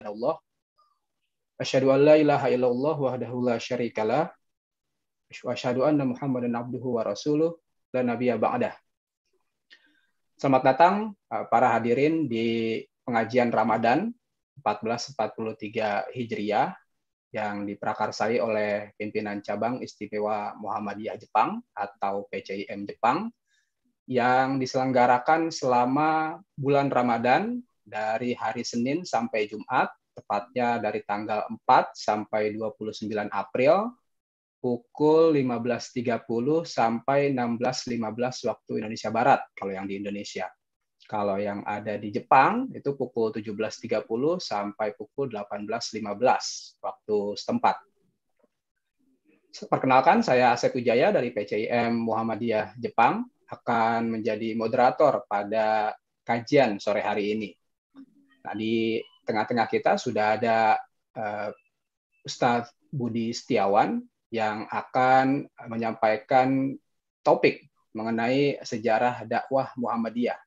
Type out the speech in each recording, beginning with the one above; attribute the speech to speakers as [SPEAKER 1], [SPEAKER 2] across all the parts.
[SPEAKER 1] illallah. Asyhadu an la ilaha illallah wahdahu la syarikalah. Wa asyhadu anna Muhammadan abduhu wa rasuluh la nabiyya ba'dah. Selamat datang uh, para hadirin di pengajian Ramadan 1443 Hijriah yang diprakarsai oleh pimpinan cabang istimewa Muhammadiyah Jepang atau PCIM Jepang yang diselenggarakan selama bulan Ramadan dari hari Senin sampai Jumat, tepatnya dari tanggal 4 sampai 29 April pukul 15.30 sampai 16.15 waktu Indonesia Barat kalau yang di Indonesia. Kalau yang ada di Jepang itu pukul 17.30 sampai pukul 18.15 waktu setempat. Perkenalkan, saya Asep Wijaya dari PCIM Muhammadiyah Jepang akan menjadi moderator pada kajian sore hari ini. Nah, di tengah-tengah kita sudah ada uh, Ustadz Budi Setiawan yang akan menyampaikan topik mengenai sejarah dakwah Muhammadiyah.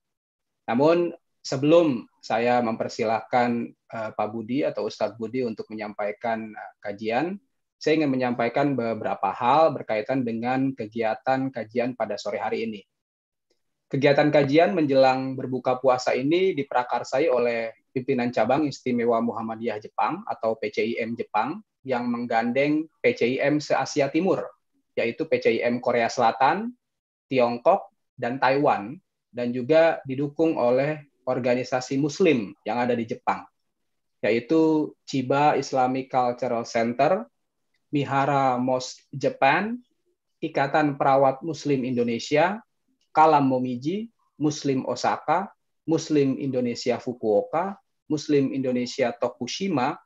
[SPEAKER 1] Namun sebelum saya mempersilahkan uh, Pak Budi atau Ustadz Budi untuk menyampaikan uh, kajian, saya ingin menyampaikan beberapa hal berkaitan dengan kegiatan kajian pada sore hari ini. Kegiatan kajian menjelang berbuka puasa ini diprakarsai oleh pimpinan cabang istimewa Muhammadiyah Jepang atau PCIM Jepang yang menggandeng PCIM se-Asia Timur, yaitu PCIM Korea Selatan, Tiongkok, dan Taiwan, dan juga didukung oleh organisasi Muslim yang ada di Jepang, yaitu Chiba Islamic Cultural Center, Mihara Mosque Japan, Ikatan Perawat Muslim Indonesia, Kalam Momiji, Muslim Osaka, Muslim Indonesia Fukuoka, Muslim Indonesia Tokushima,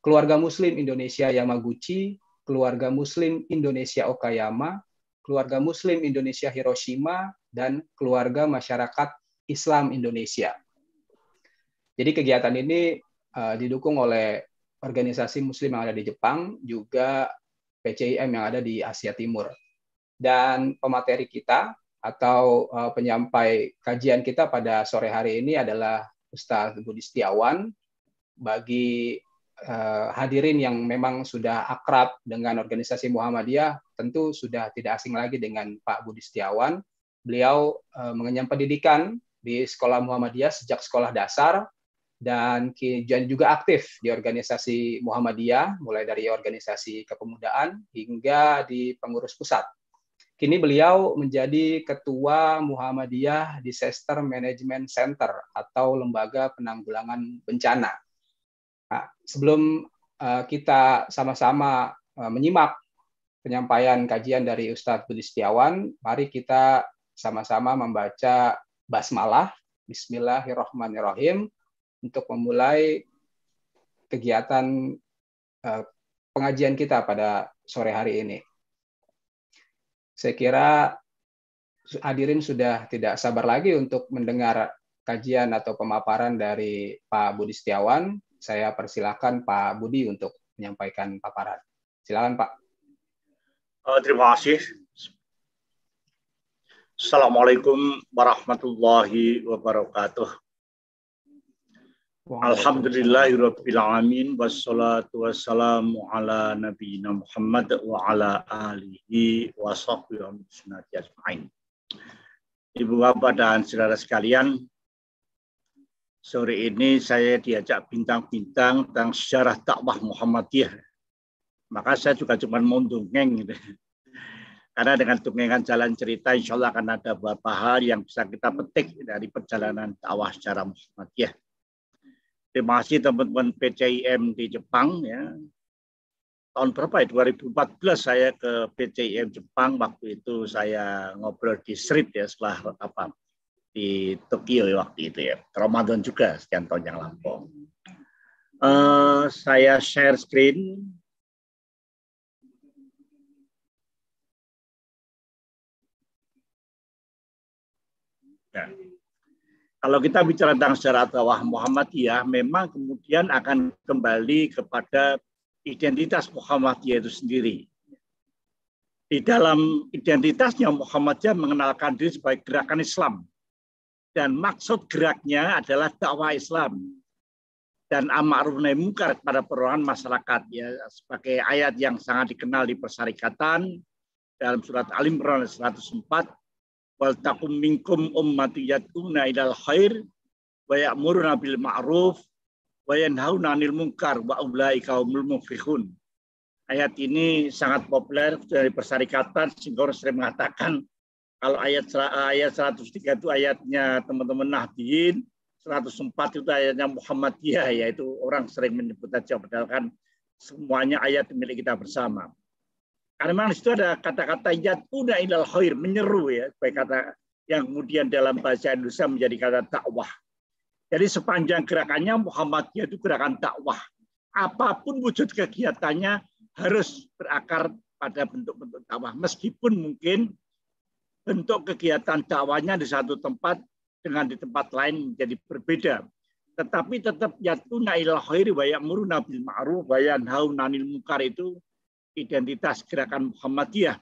[SPEAKER 1] Keluarga Muslim Indonesia Yamaguchi, Keluarga Muslim Indonesia Okayama, Keluarga Muslim Indonesia Hiroshima, dan Keluarga Masyarakat Islam Indonesia. Jadi kegiatan ini uh, didukung oleh organisasi Muslim yang ada di Jepang, juga PCIM yang ada di Asia Timur. Dan pemateri kita atau uh, penyampai kajian kita pada sore hari ini adalah Ustaz Budi Setiawan. Bagi uh, hadirin yang memang sudah akrab dengan organisasi Muhammadiyah, tentu sudah tidak asing lagi dengan Pak Budi Setiawan. Beliau uh, mengenyam pendidikan di Sekolah Muhammadiyah sejak sekolah dasar dan juga aktif di organisasi Muhammadiyah, mulai dari organisasi kepemudaan hingga di pengurus pusat Kini beliau menjadi Ketua Muhammadiyah Disaster Management Center atau Lembaga Penanggulangan Bencana. Nah, sebelum uh, kita sama-sama uh, menyimak penyampaian kajian dari Ustadz Budi Setiawan, mari kita sama-sama membaca basmalah Bismillahirrahmanirrahim untuk memulai kegiatan uh, pengajian kita pada sore hari ini. Saya kira hadirin sudah tidak sabar lagi untuk mendengar kajian atau pemaparan dari Pak Budi Setiawan. Saya persilakan Pak Budi untuk menyampaikan paparan. Silakan Pak.
[SPEAKER 2] Uh, terima kasih. Assalamualaikum warahmatullahi wabarakatuh. Alhamdulillahirrahmanirrahim Wassalatu wassalamu ala nabiyina Muhammad wa ala alihi wa sahbihi. Ibu bapak dan saudara sekalian, sore ini saya diajak bintang-bintang tentang sejarah dakwah Muhammadiyah. Maka saya juga cuma mau dongeng gitu. Karena dengan dongengan jalan cerita, insya Allah akan ada beberapa hal yang bisa kita petik dari perjalanan dakwah secara Muhammadiyah. Terima kasih teman-teman PCIM di Jepang ya. Tahun berapa ya? 2014 saya ke PCIM Jepang. Waktu itu saya ngobrol di street ya setelah apa di Tokyo ya, waktu itu ya. Ramadan juga sekian tahun yang lampau. Uh, saya share screen. Ya. Kalau kita bicara tentang sejarah dakwah Muhammadiyah, memang kemudian akan kembali kepada identitas Muhammadiyah itu sendiri. Di dalam identitasnya Muhammadiyah mengenalkan diri sebagai gerakan Islam. Dan maksud geraknya adalah dakwah Islam. dan amar nahi mungkar kepada perorangan masyarakat ya sebagai ayat yang sangat dikenal di persyarikatan dalam surat Al Imran 104 wal takum minkum ummati yatuna ilal khair wa ya'muruna bil ma'ruf wa yanhauna 'anil munkar wa ulaika humul muflihun. Ayat ini sangat populer dari persyarikatan sehingga orang sering mengatakan kalau ayat ayat 103 itu ayatnya teman-teman Nahdien, 104 itu ayatnya Muhammadiyah yaitu orang sering menyebut saja padahal kan semuanya ayat milik kita bersama. Karena memang di situ ada kata-kata yatuna ilal khair menyeru ya baik kata yang kemudian dalam bahasa Indonesia menjadi kata dakwah. Jadi sepanjang gerakannya Muhammadiyah itu gerakan dakwah. Apa pun wujud kegiatannya harus berakar pada bentuk-bentuk dakwah. Meskipun mungkin bentuk kegiatan dakwahnya di satu tempat dengan di tempat lain menjadi berbeda. Tetapi tetap yatuna ilal khairi wa ya'muruna bil ma'ruf wa yanhauna 'anil munkar itu identitas gerakan Muhammadiyah.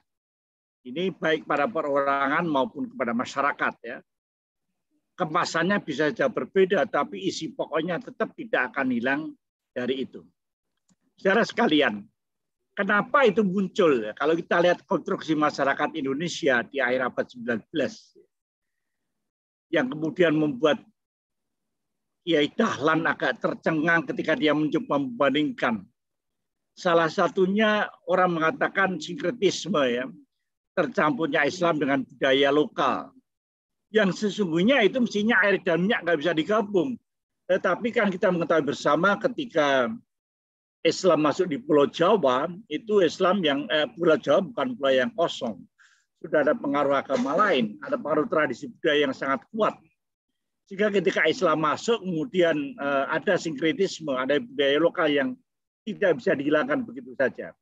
[SPEAKER 2] Ini baik pada perorangan maupun kepada masyarakat ya. Kemasannya bisa saja berbeda tapi isi pokoknya tetap tidak akan hilang dari itu. Secara sekalian, kenapa itu muncul? Kalau kita lihat konstruksi masyarakat Indonesia di akhir abad 19 yang kemudian membuat Kiai Dahlan agak tercengang ketika dia mencoba membandingkan. Salah satunya orang mengatakan sinkretisme ya, tercampurnya Islam dengan budaya lokal. Yang sesungguhnya itu mestinya air dan minyak nggak bisa digabung. Tetapi kan kita mengetahui bersama ketika Islam masuk di Pulau Jawa, itu Islam yang eh, Pulau Jawa bukan pulau yang kosong sudah ada pengaruh agama lain, ada pengaruh tradisi budaya yang sangat kuat. Sehingga ketika Islam masuk, kemudian eh, ada sinkretisme, ada budaya lokal yang tidak bisa dihilangkan begitu saja.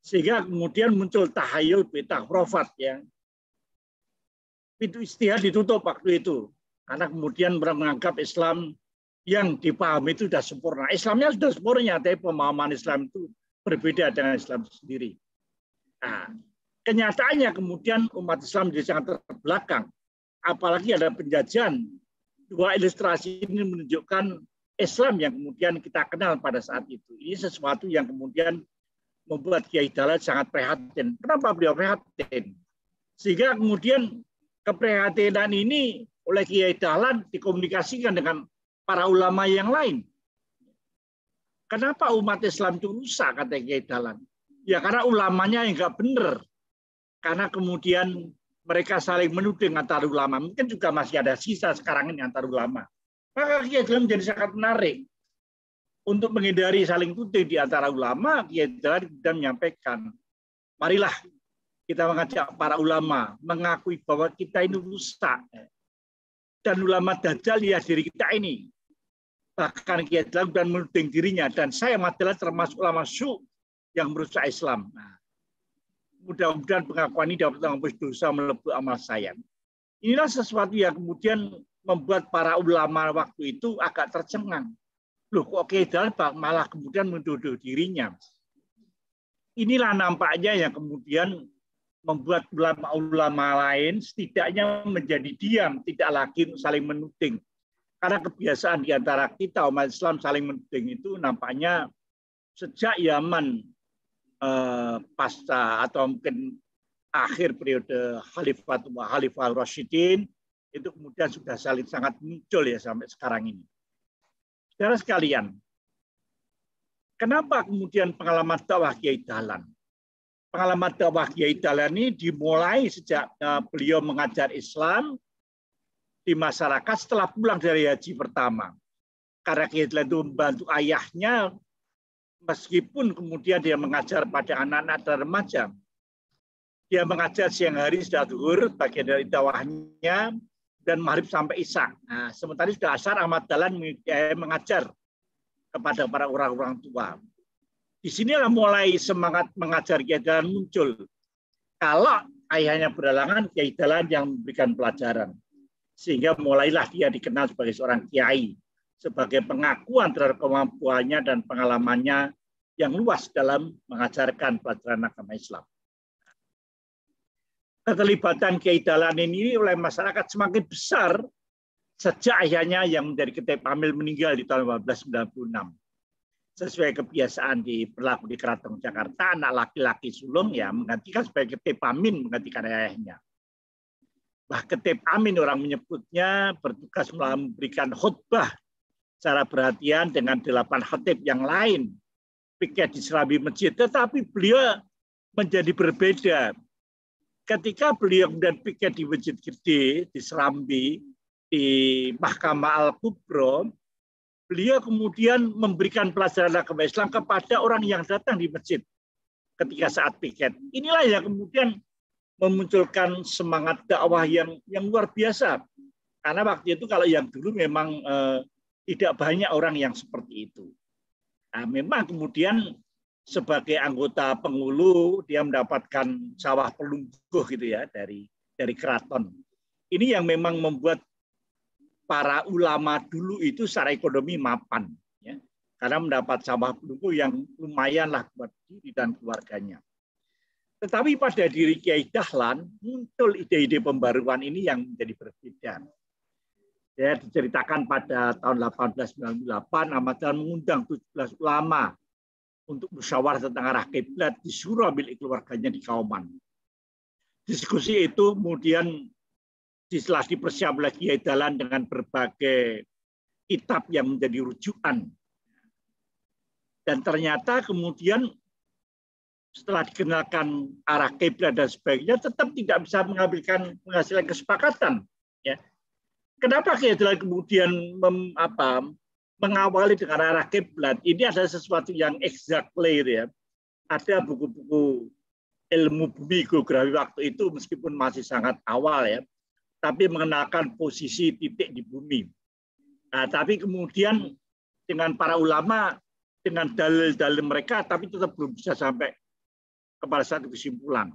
[SPEAKER 2] Sehingga kemudian muncul tahayul beta profat ya. Itu istihad ditutup waktu itu. Karena kemudian menganggap Islam yang dipahami itu sudah sempurna. Islamnya sudah sempurna, tapi pemahaman Islam itu berbeda dengan Islam sendiri. Nah, kenyataannya kemudian umat Islam jadi sangat terbelakang. Apalagi ada penjajahan. Dua ilustrasi ini menunjukkan Islam yang kemudian kita kenal pada saat itu. Ini sesuatu yang kemudian membuat Kiai Dalal sangat prihatin. Kenapa beliau prihatin? Sehingga kemudian keprihatinan ini oleh Kiai Dahlan dikomunikasikan dengan para ulama yang lain. Kenapa umat Islam itu rusak, kata Kiai Dahlan? Ya karena ulamanya yang nggak benar karena kemudian mereka saling menuding antar ulama. Mungkin juga masih ada sisa sekarang ini antar ulama. Maka Kiai Jalan menjadi sangat menarik. Untuk menghindari saling tuding di antara ulama, Kiai Jalan dan menyampaikan, marilah kita mengajak para ulama mengakui bahwa kita ini rusak. Dan ulama dajjal ya diri kita ini. Bahkan Kiai Jalan dan menuding dirinya. Dan saya adalah termasuk ulama syuk yang merusak Islam. Nah, mudah-mudahan pengakuan ini dapat menghapus dosa melebur amal saya. Inilah sesuatu yang kemudian membuat para ulama waktu itu agak tercengang. Loh kok Kedan malah kemudian menduduh dirinya. Inilah nampaknya yang kemudian membuat ulama-ulama lain setidaknya menjadi diam, tidak lagi saling menuding. Karena kebiasaan di antara kita umat Islam saling menuding itu nampaknya sejak Yaman Eh, pasca atau mungkin akhir periode Khalifah Khalifah Rashidin itu kemudian sudah saling sangat muncul ya sampai sekarang ini. Saudara sekalian, kenapa kemudian pengalaman dakwah Kiai Dahlan? Pengalaman dakwah Kiai Dahlan ini dimulai sejak eh, beliau mengajar Islam di masyarakat setelah pulang dari haji pertama. Karena Kiai Dahlan itu membantu ayahnya meskipun kemudian dia mengajar pada anak-anak dan remaja, dia mengajar siang hari sudah duhur, bagian dari dawahnya, dan maghrib sampai isya. Nah, sementara sudah asar Ahmad Dalan mengajar kepada para orang-orang tua. Di sinilah mulai semangat mengajar Kiai Dalan muncul. Kalau ayahnya berhalangan, Kiai Dalan yang memberikan pelajaran. Sehingga mulailah dia dikenal sebagai seorang kiai sebagai pengakuan terhadap kemampuannya dan pengalamannya yang luas dalam mengajarkan pelajaran agama Islam. Keterlibatan Kiai Dalan ini oleh masyarakat semakin besar sejak ayahnya yang menjadi Ketep Amil meninggal di tahun 1896. Sesuai kebiasaan di berlaku di Keraton Jakarta, anak laki-laki sulung ya menggantikan sebagai Ketep Amin menggantikan ayahnya. Bah Ketep Amin orang menyebutnya bertugas memberikan khutbah secara perhatian dengan delapan khatib yang lain piket di serambi masjid, tetapi beliau menjadi berbeda. Ketika beliau kemudian piket di masjid gede di Serambi di Mahkamah Al Kubro, beliau kemudian memberikan pelajaran agama Islam kepada orang yang datang di masjid ketika saat piket. Inilah yang kemudian memunculkan semangat dakwah yang yang luar biasa. Karena waktu itu kalau yang dulu memang eh, tidak banyak orang yang seperti itu. Nah, memang kemudian sebagai anggota pengulu dia mendapatkan sawah pelungguh gitu ya dari dari keraton. Ini yang memang membuat para ulama dulu itu secara ekonomi mapan ya. Karena mendapat sawah pelungguh yang lumayanlah buat diri dan keluarganya. Tetapi pada diri Kiai Dahlan muncul ide-ide pembaruan ini yang menjadi berbeda ya diceritakan pada tahun 1898 Ahmad Dahlan mengundang 17 ulama untuk musyawarah tentang arah kiblat disuruh ambil keluarganya di Kauman. Diskusi itu kemudian setelah dipersiap oleh Kiai Dalan dengan berbagai kitab yang menjadi rujukan. Dan ternyata kemudian setelah dikenalkan arah kiblat dan sebagainya tetap tidak bisa mengambilkan penghasilan kesepakatan ya Kenapa Kiai kemudian mem, apa, mengawali dengan arah kiblat? Ini adalah sesuatu yang exactly ya. Ada buku-buku ilmu bumi geografi waktu itu meskipun masih sangat awal ya, tapi mengenalkan posisi titik di bumi. Nah, tapi kemudian dengan para ulama dengan dalil-dalil mereka, tapi tetap belum bisa sampai kepada satu kesimpulan.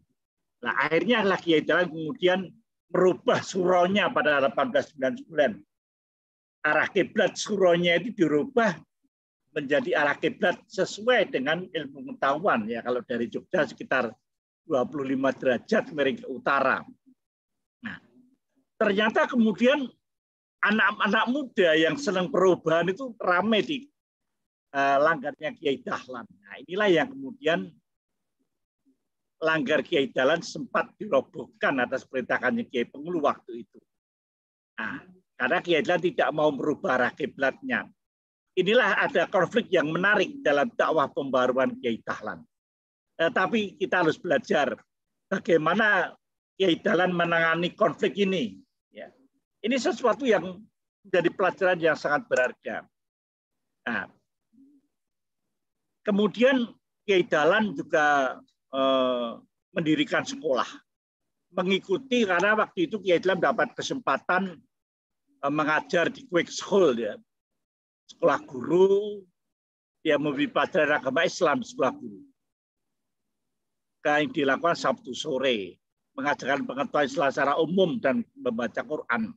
[SPEAKER 2] Nah, akhirnya lagi Kiai kemudian merubah suronya pada 1899. Arah kiblat suronya itu dirubah menjadi arah kiblat sesuai dengan ilmu pengetahuan ya kalau dari Jogja sekitar 25 derajat miring ke utara. Nah, ternyata kemudian anak-anak muda yang senang perubahan itu ramai di uh, langgarnya Kiai Dahlan. Nah, inilah yang kemudian langgar Kiai Dalan sempat dirobohkan atas perintahnya Kiai Pengulu waktu itu. Nah, karena Kiai Dalan tidak mau merubah arah kiblatnya. Inilah ada konflik yang menarik dalam dakwah pembaruan Kiai Dahlan. Eh, tapi kita harus belajar bagaimana Kiai Dahlan menangani konflik ini. Ya. Ini sesuatu yang menjadi pelajaran yang sangat berharga. Nah, kemudian Kiai Dahlan juga Eh, mendirikan sekolah. Mengikuti karena waktu itu Kiai Islam dapat kesempatan mengajar di Quick School ya. Sekolah guru yang memberi pelajaran agama Islam sekolah guru. Yang dilakukan Sabtu sore, mengajarkan pengetahuan Islam secara umum dan membaca Quran.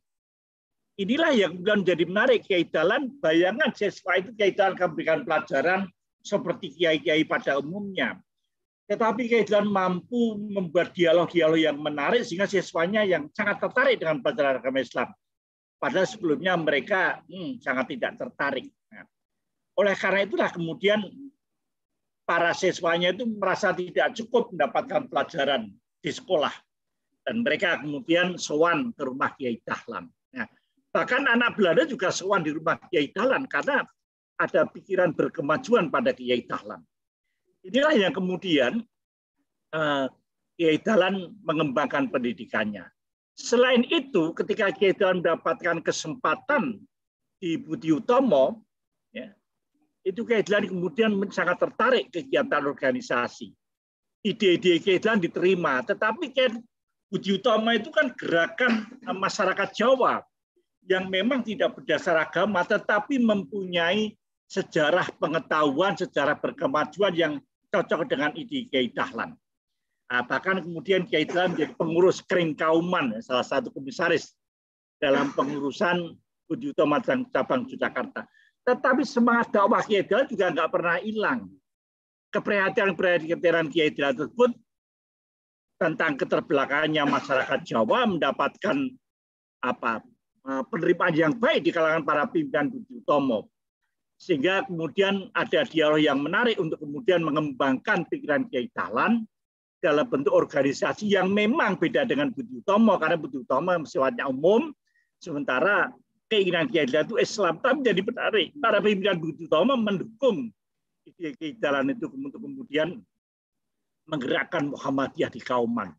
[SPEAKER 2] Inilah yang kemudian menjadi menarik Kiai Dalan. Bayangan siswa itu Kiai Dalan memberikan pelajaran seperti kiai-kiai pada umumnya tetapi Kaidan mampu membuat dialog-dialog yang menarik sehingga siswanya yang sangat tertarik dengan pelajaran agama Islam. Padahal sebelumnya mereka hmm, sangat tidak tertarik. Nah, oleh karena itulah kemudian para siswanya itu merasa tidak cukup mendapatkan pelajaran di sekolah. Dan mereka kemudian sowan ke rumah Kiai Dahlan. Nah, bahkan anak Belanda juga sowan di rumah Kiai Dahlan karena ada pikiran berkemajuan pada Kiai Dahlan. Inilah yang kemudian uh, Kiai Dalan mengembangkan pendidikannya. Selain itu, ketika Dalan mendapatkan kesempatan di Budi Utomo, ya, itu Kiai Dalan kemudian sangat tertarik kegiatan organisasi. Ide-ide Kiai Dalan diterima, tetapi Kiai Budi Utomo itu kan gerakan masyarakat Jawa yang memang tidak berdasar agama, tetapi mempunyai sejarah pengetahuan, sejarah berkemajuan yang cocok dengan ide Kiai Dahlan. Nah, bahkan kemudian Kiai Dahlan menjadi pengurus kering kauman, salah satu komisaris dalam pengurusan Budi Utama dan cabang Yogyakarta. Tetapi semangat dakwah Kiai Dahlan juga nggak pernah hilang. Keprihatinan-keprihatinan Kiai Dahlan tersebut tentang keterbelakangannya masyarakat Jawa mendapatkan apa eh, penerimaan yang baik di kalangan para pimpinan Budi Utomo. Sehingga kemudian ada dialog yang menarik untuk kemudian mengembangkan pikiran Kiai Dahlan dalam bentuk organisasi yang memang beda dengan Budi Utomo karena Budi Utomo sifatnya umum sementara keinginan Kiai Dahlan itu Islam tapi jadi menarik para pimpinan Budi Utomo mendukung Kiai Dahlan itu untuk kemudian menggerakkan Muhammadiyah di Kauman.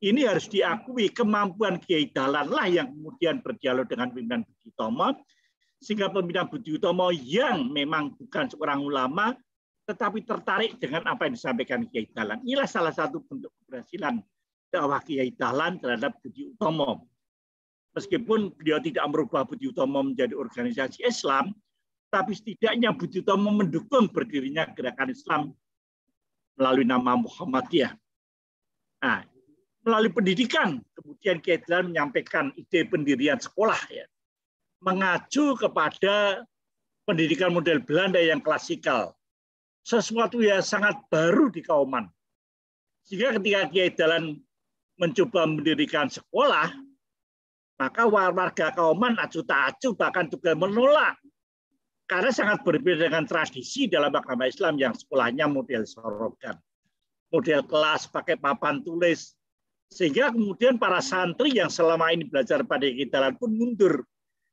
[SPEAKER 2] Ini harus diakui kemampuan Kiai Dahlan lah yang kemudian berdialog dengan pimpinan Budi Utomo sehingga pembina Budi Utomo yang memang bukan seorang ulama, tetapi tertarik dengan apa yang disampaikan Kiai Dahlan. Inilah salah satu bentuk keberhasilan dakwah Kiai Dahlan terhadap Budi Utomo. Meskipun beliau tidak merubah Budi Utomo menjadi organisasi Islam, tapi setidaknya Budi Utomo mendukung berdirinya gerakan Islam melalui nama Muhammadiyah. Nah, melalui pendidikan, kemudian Kiai Dahlan menyampaikan ide pendirian sekolah ya mengacu kepada pendidikan model Belanda yang klasikal. Sesuatu yang sangat baru di Kauman. Sehingga ketika Kiai Dalan mencoba mendirikan sekolah, maka warga Kauman acu tak acu bahkan juga menolak. Karena sangat berbeda dengan tradisi dalam agama Islam yang sekolahnya model sorogan. Model kelas pakai papan tulis. Sehingga kemudian para santri yang selama ini belajar pada Kiai pun mundur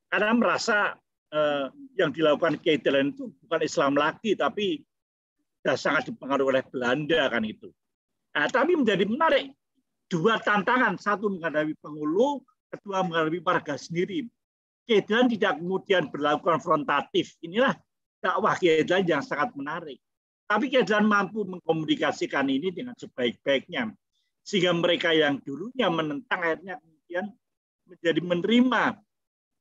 [SPEAKER 2] karena merasa eh, yang dilakukan Kiai itu bukan Islam lagi, tapi sangat dipengaruhi oleh Belanda kan itu. Nah, tapi menjadi menarik dua tantangan, satu menghadapi penghulu, kedua menghadapi warga sendiri. Dahlan tidak kemudian berlaku konfrontatif. Inilah dakwah Dahlan yang sangat menarik. Tapi Dahlan mampu mengkomunikasikan ini dengan sebaik-baiknya. Sehingga mereka yang dulunya menentang akhirnya kemudian menjadi menerima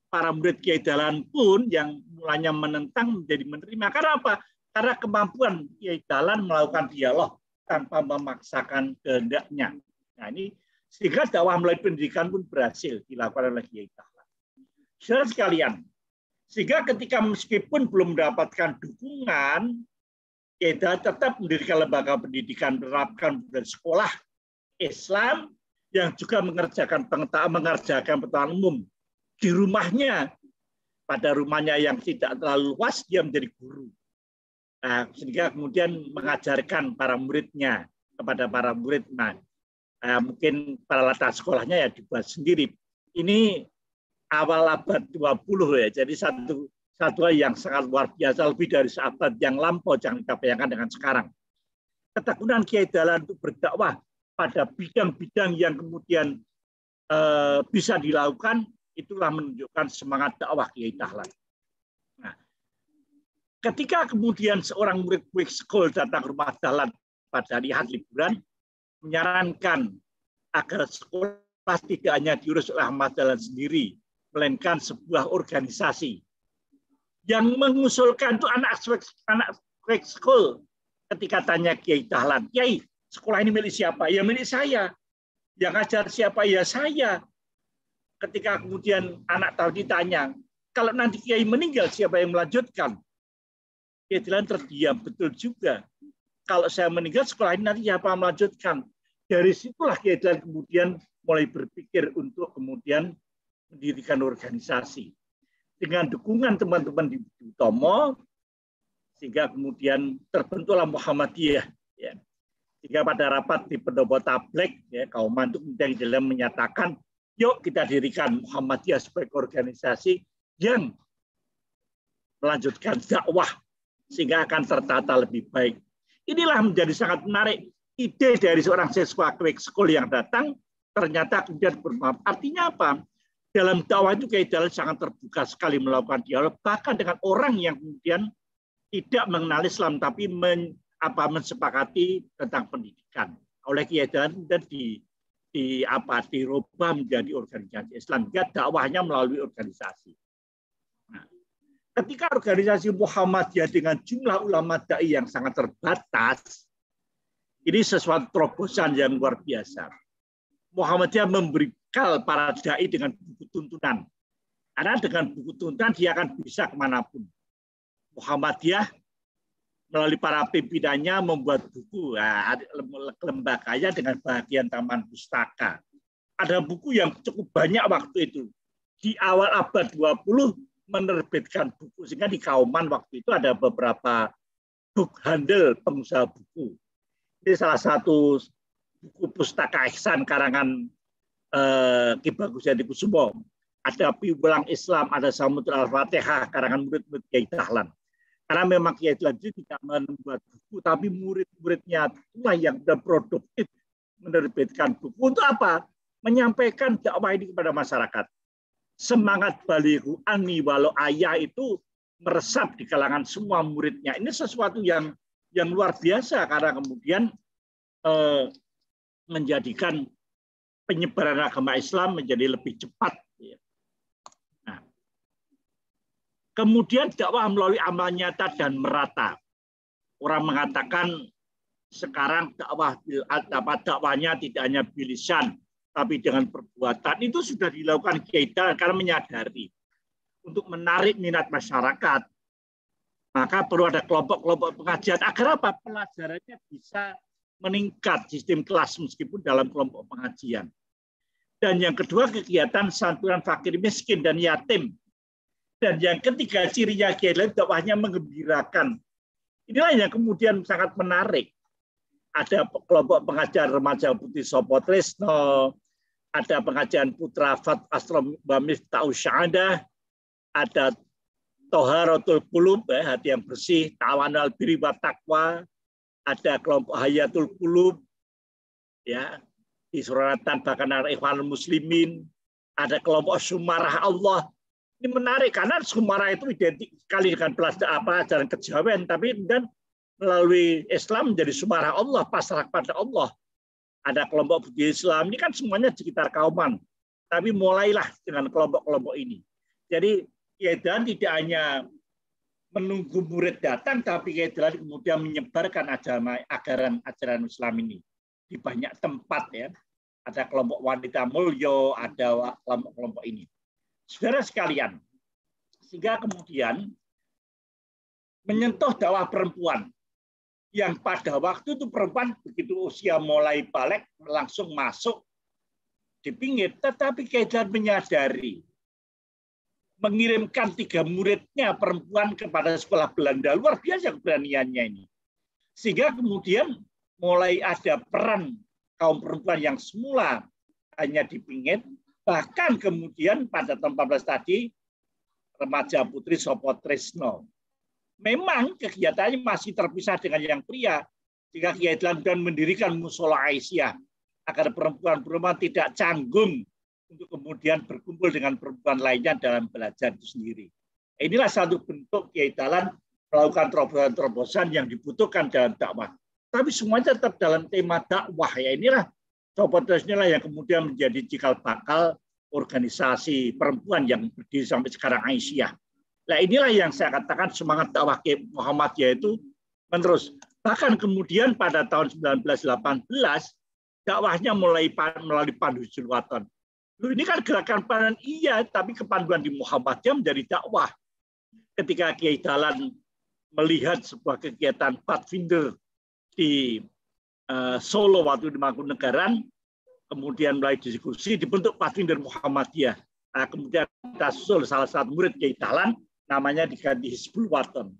[SPEAKER 2] para murid Kiai Dalan pun yang mulanya menentang menjadi menerima. Karena apa? Karena kemampuan Kiai Dalan melakukan dialog tanpa memaksakan kehendaknya. Nah ini sehingga dakwah melalui pendidikan pun berhasil dilakukan oleh Kiai Dahlan. Saudara sekalian, sehingga ketika meskipun belum mendapatkan dukungan, Kiai tetap mendirikan lembaga pendidikan, menerapkan dari sekolah Islam yang juga mengerjakan pengetahuan, mengerjakan pengetahuan umum di rumahnya pada rumahnya yang tidak terlalu luas dia menjadi guru nah, sehingga kemudian mengajarkan para muridnya kepada para murid. Nah eh, mungkin para latar sekolahnya ya dibuat sendiri. Ini awal abad 20 ya jadi satu satu yang sangat luar biasa lebih dari seabad yang lampau jangan kita bayangkan dengan sekarang. Ketekunan Kiai Dalan untuk berdakwah pada bidang-bidang yang kemudian eh, bisa dilakukan itulah menunjukkan semangat dakwah Kiai Dahlan. Ketika kemudian seorang murid quick school datang ke rumah Dahlan pada hari hari liburan, menyarankan agar sekolah tidak hanya diurus oleh Ahmad Dahlan sendiri, melainkan sebuah organisasi yang mengusulkan itu anak anak quick school ketika tanya Kiai Dahlan, Kiai, sekolah ini milik siapa? Ya milik saya. Yang ngajar siapa? Ya saya ketika kemudian anak tahu ditanya, kalau nanti Kiai meninggal siapa yang melanjutkan? Kiai Dilan terdiam, betul juga. Kalau saya meninggal sekolah ini nanti siapa melanjutkan? Dari situlah Kiai Dilan kemudian mulai berpikir untuk kemudian mendirikan organisasi. Dengan dukungan teman-teman di Utomo, sehingga kemudian terbentuklah Muhammadiyah. Ya. Sehingga pada rapat di pendopo tablek, ya, kaum mantuk kemudian dalam menyatakan yuk kita dirikan Muhammadiyah sebagai organisasi yang melanjutkan dakwah sehingga akan tertata lebih baik. Inilah menjadi sangat menarik ide dari seorang siswa quick school yang datang ternyata kemudian bermanfaat. Artinya apa? Dalam dakwah itu dalam sangat terbuka sekali melakukan dialog bahkan dengan orang yang kemudian tidak mengenal Islam tapi men, apa mensepakati tentang pendidikan. Oleh Kiai dan di di apa dirubah menjadi organisasi Islam. Dia dakwahnya melalui organisasi. Nah, ketika organisasi Muhammadiyah dengan jumlah ulama dai yang sangat terbatas, ini sesuatu terobosan yang luar biasa. Muhammadiyah memberi kal para dai dengan buku tuntunan. Karena dengan buku tuntunan dia akan bisa ke mana pun. Muhammadiyah melalui para pimpinannya membuat buku lembaganya dengan bagian taman pustaka. Ada buku yang cukup banyak waktu itu. di awal abad 20 menerbitkan buku sehingga di Kauman waktu itu ada beberapa book handle pengusaha buku. Ini salah satu buku pustaka ihsan karangan eh, Ki Bagus Yadi Kusumo. Ada Piulang Islam, ada Samudra Al-Fatihah karangan murid-murid Kiai Dahlan. Karena memang Kiai Dahlan itu tidak membuat buku, tapi murid-muridnya itulah yang sudah produktif menerbitkan buku. Untuk apa? Menyampaikan dakwah ini kepada masyarakat. Semangat balihu ani walau ayah itu meresap di kalangan semua muridnya. Ini sesuatu yang yang luar biasa karena kemudian eh, menjadikan penyebaran agama Islam menjadi lebih cepat. Nah, kemudian dakwah melalui amal nyata dan merata. Orang mengatakan sekarang dakwah dapat dakwahnya tidak hanya bilisan tapi dengan perbuatan itu sudah dilakukan kiai karena menyadari untuk menarik minat masyarakat, maka perlu ada kelompok-kelompok pengajian agar apa? Pelajarannya bisa meningkat sistem kelas meskipun dalam kelompok pengajian. Dan yang kedua kegiatan santunan fakir miskin dan yatim. Dan yang ketiga cirinya kiai dakwahnya mengembirakan. Inilah yang kemudian sangat menarik. Ada kelompok pengajar remaja putih Sopo Tresno, ada pengajian putra Fat Astrom Bamif Ta'usyadah, ada toharatul kulub, ya, hati yang bersih, tawanal biri wa takwa, ada kelompok hayatul kulub, ya, di suratan bahkan ada muslimin, ada kelompok sumarah Allah. Ini menarik karena sumarah itu identik sekali dengan pelajaran apa ajaran kejawen, tapi dan melalui Islam menjadi sumarah Allah, pasrah pada Allah. Ada kelompok budaya Islam, ini kan semuanya sekitar kauman. Tapi mulailah dengan kelompok-kelompok ini. Jadi Kiai tidak hanya menunggu murid datang, tapi Kiai kemudian menyebarkan ajaran ajaran ajaran Islam ini di banyak tempat ya. Ada kelompok wanita mulyo, ada kelompok-kelompok ini. Saudara sekalian, sehingga kemudian menyentuh dakwah perempuan yang pada waktu itu perempuan begitu usia mulai balik langsung masuk di pinggir, tetapi Kiai menyadari mengirimkan tiga muridnya perempuan kepada sekolah Belanda. Luar biasa keberaniannya ini. Sehingga kemudian mulai ada peran kaum perempuan yang semula hanya dipingit, bahkan kemudian pada tahun 14 tadi remaja putri Sopo Tresno. Memang kegiatannya masih terpisah dengan yang pria, jika Kiai dan mendirikan musola Aisyah agar perempuan-perempuan tidak canggung untuk kemudian berkumpul dengan perempuan lainnya dalam belajar itu sendiri. Inilah satu bentuk Kiai Dalan melakukan terobosan-terobosan yang dibutuhkan dalam dakwah. Tapi semuanya tetap dalam tema dakwah ya inilah terobosan inilah yang kemudian menjadi cikal bakal organisasi perempuan yang berdiri sampai sekarang Aisyah. Nah inilah yang saya katakan semangat dakwah Muhammadiyah itu menerus. Bahkan kemudian pada tahun 1918 dakwahnya mulai melalui Pandu Julwaton. Lu ini kan gerakan panen iya, tapi kepanduan di Muhammadiyah menjadi dakwah. Ketika Kiai Dalan melihat sebuah kegiatan Pathfinder di uh, Solo waktu di Mangkunegaran, kemudian mulai diskusi dibentuk Pathfinder Muhammadiyah. Nah, kemudian kita susul salah satu murid Kiai Dalan, namanya diganti Hizbul Waton.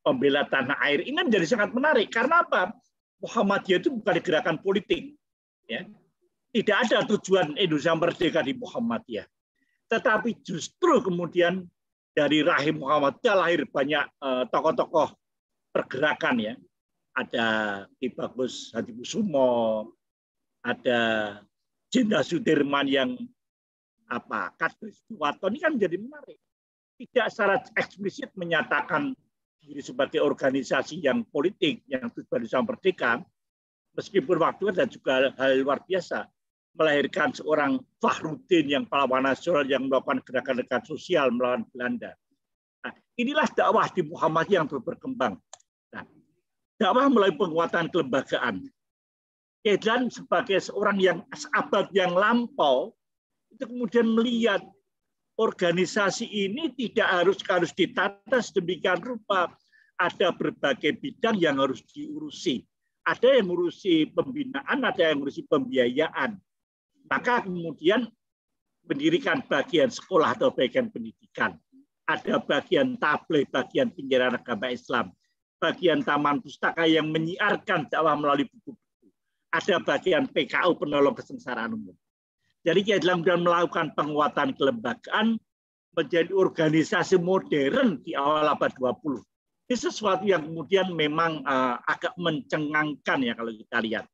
[SPEAKER 2] Pembela tanah air ini menjadi sangat menarik karena apa? Muhammadiyah itu bukan gerakan politik, ya tidak ada tujuan Indonesia merdeka di Muhammadiyah. Tetapi justru kemudian dari rahim Muhammadiyah lahir banyak eh, tokoh-tokoh pergerakan ya. Ada Ki Bagus Hadi Kusumo, ada Jenderal Sudirman yang apa Kadus Waton ini kan menjadi menarik. Tidak secara eksplisit menyatakan diri sebagai organisasi yang politik yang tujuan Indonesia merdeka, meskipun waktu dan juga hal luar biasa melahirkan seorang Fahruddin yang pahlawan nasional yang melakukan gerakan-gerakan sosial melawan Belanda. Nah, inilah dakwah di Muhammadiyah yang berkembang. Nah, dakwah melalui penguatan kelembagaan. Dan sebagai seorang yang abad yang lampau, itu kemudian melihat organisasi ini tidak harus harus ditata sedemikian rupa. Ada berbagai bidang yang harus diurusi. Ada yang mengurusi pembinaan, ada yang mengurusi pembiayaan maka kemudian mendirikan bagian sekolah atau bagian pendidikan. Ada bagian tabligh, bagian penyiaran agama Islam, bagian taman pustaka yang menyiarkan dakwah melalui buku-buku. Ada bagian PKU penolong kesengsaraan umum. Jadi dalam melakukan penguatan kelembagaan menjadi organisasi modern di awal abad 20. Ini sesuatu yang kemudian memang uh, agak mencengangkan ya kalau kita lihat.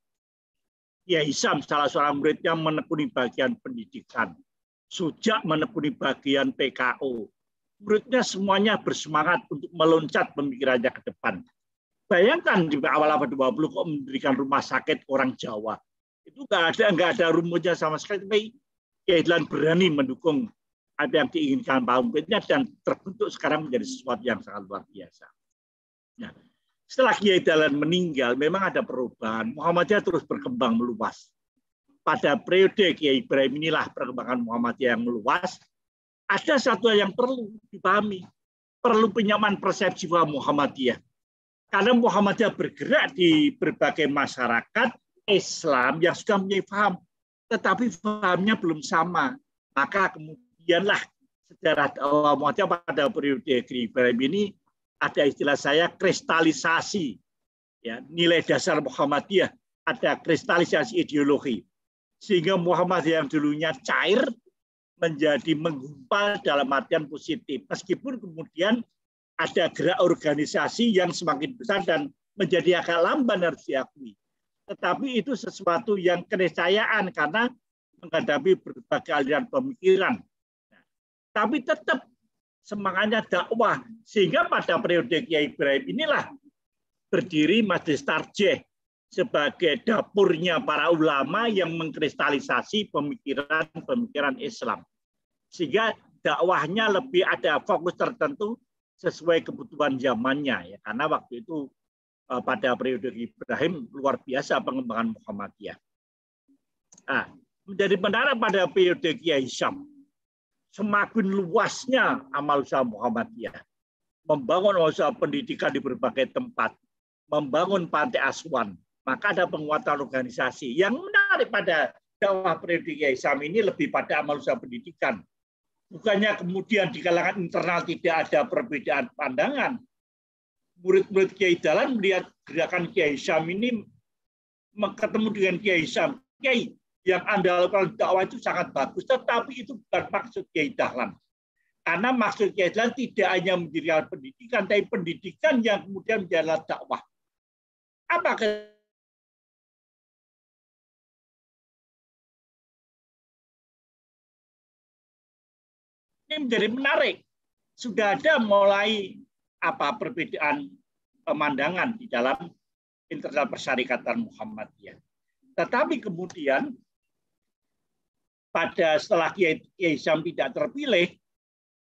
[SPEAKER 2] Ya Isam salah seorang muridnya menekuni bagian pendidikan. Sujak menekuni bagian PKO. Muridnya semuanya bersemangat untuk meloncat pemikirannya ke depan. Bayangkan di awal abad 20 kok mendirikan rumah sakit orang Jawa. Itu nggak ada nggak ada rumusnya sama sekali. Tapi ya berani mendukung apa yang diinginkan Pak Muridnya dan terbentuk sekarang menjadi sesuatu yang sangat luar biasa. Nah, setelah Kiai Dahlan meninggal, memang ada perubahan. Muhammadiyah terus berkembang meluas. Pada periode Kiai Ibrahim inilah perkembangan Muhammadiyah yang meluas. Ada satu yang perlu dipahami. Perlu penyamaan persepsi bahwa Muhammadiyah. Karena Muhammadiyah bergerak di berbagai masyarakat Islam yang sudah punya paham. Tetapi pahamnya belum sama. Maka kemudianlah sejarah Muhammadiyah pada periode Ibrahim ini ada istilah saya kristalisasi ya nilai dasar Muhammadiyah ada kristalisasi ideologi sehingga Muhammadiyah yang dulunya cair menjadi menggumpal dalam artian positif meskipun kemudian ada gerak organisasi yang semakin besar dan menjadi agak lamban harus diakui tetapi itu sesuatu yang keniscayaan karena menghadapi berbagai aliran pemikiran tapi tetap semangatnya dakwah. Sehingga pada periode Kiai Ibrahim inilah berdiri Majelis Tarjih sebagai dapurnya para ulama yang mengkristalisasi pemikiran-pemikiran Islam. Sehingga dakwahnya lebih ada fokus tertentu sesuai kebutuhan zamannya ya karena waktu itu pada periode Ibrahim luar biasa pengembangan Muhammadiyah. Nah, menjadi menarik pada periode Kiai Syam semakin luasnya amal usaha Muhammadiyah. Membangun usaha pendidikan di berbagai tempat, membangun pantai asuhan, maka ada penguatan organisasi. Yang menarik pada dakwah periode Kiai Sam ini lebih pada amal usaha pendidikan. Bukannya kemudian di kalangan internal tidak ada perbedaan pandangan. Murid-murid Kiai Dalan melihat gerakan Kiai Sam ini ketemu dengan Kiai Sam. Kiai, yang Anda lakukan dakwah itu sangat bagus, tetapi itu bukan maksud Kiai Dahlan. Karena maksud Kiai Dahlan tidak hanya mendirikan pendidikan, tapi pendidikan yang kemudian menjadi dakwah. Apa ini menjadi menarik. Sudah ada mulai apa perbedaan pemandangan di dalam internal persyarikatan Muhammadiyah. Tetapi kemudian pada setelah Kiai Syam tidak terpilih,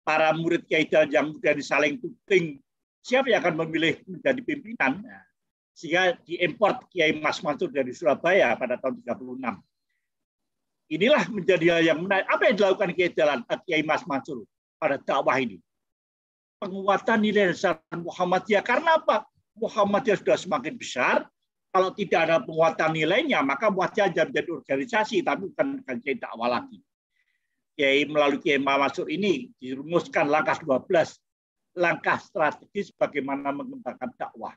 [SPEAKER 2] para murid Kiai yang sudah disaling tuding, siapa yang akan memilih menjadi pimpinan? Sehingga diimport Kiai Mas Mansur dari Surabaya pada tahun 36. Inilah menjadi hal yang menarik. Apa yang dilakukan Kiai Jalan Kiai Mas Mansur pada dakwah ini? Penguatan nilai dasar Muhammadiyah. Karena apa? Muhammadiyah sudah semakin besar, kalau tidak ada penguatan nilainya, maka buatnya jadi organisasi, tapi bukan organisasi dakwah lagi. Kiai melalui Kiai Mamasur ini dirumuskan langkah 12, langkah strategis bagaimana mengembangkan dakwah.